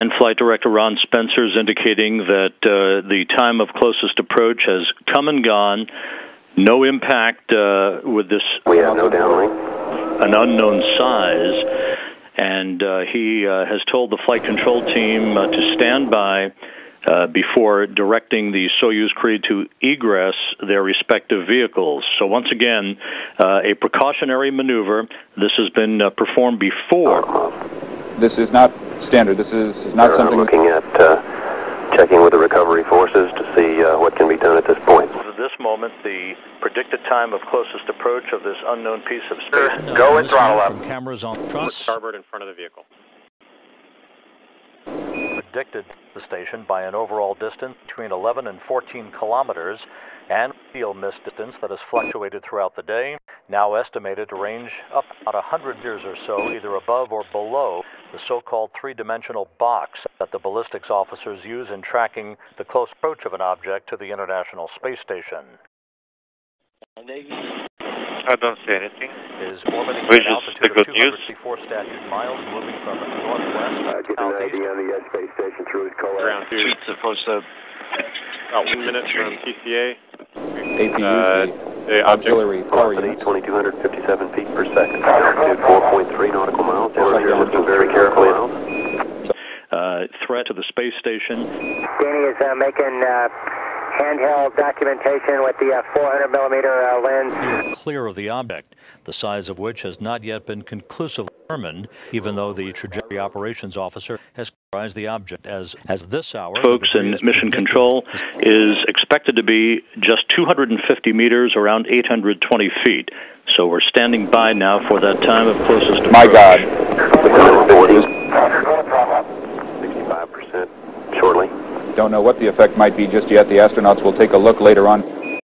And Flight Director Ron Spencer is indicating that uh, the time of closest approach has come and gone. No impact uh, with this. We have no downlink. An unknown size. And uh, he uh, has told the flight control team uh, to stand by uh, before directing the Soyuz crew to egress their respective vehicles. So once again, uh, a precautionary maneuver. This has been uh, performed before. This is not standard. This is not Sir, something. I'm looking at uh, checking with the recovery forces to see uh, what can be done at this point. At this moment, the predicted time of closest approach of this unknown piece of space. Go and throttle up. From cameras on truss. Starboard in front of the vehicle. predicted the station by an overall distance between 11 and 14 kilometers and field miss distance that has fluctuated throughout the day, now estimated to range up about 100 meters or so, either above or below the so-called three-dimensional box that the ballistics officers use in tracking the close approach of an object to the International Space Station. I don't see anything. Is orbiting Which at an is altitude the good news. 264 statute miles, moving from northwest to southeast on the uh, space station through his Ground two. It's supposed to. About one minute from TCA. APUs, Uh, the the object. auxiliary power Velocity units. 2257 feet per second. Altitude 4.3 nautical threat to the space station. Danny is uh, making uh, handheld documentation with the uh, 400 millimeter uh, lens. steer clear of the object, the size of which has not yet been conclusively determined, even though the trajectory operations officer has characterized the object as, as this hour. Folks in mission control is expected to be just 250 meters, around 820 feet. So we're standing by now for that time of closest approach. My God. Don't know what the effect might be just yet. The astronauts will take a look later on.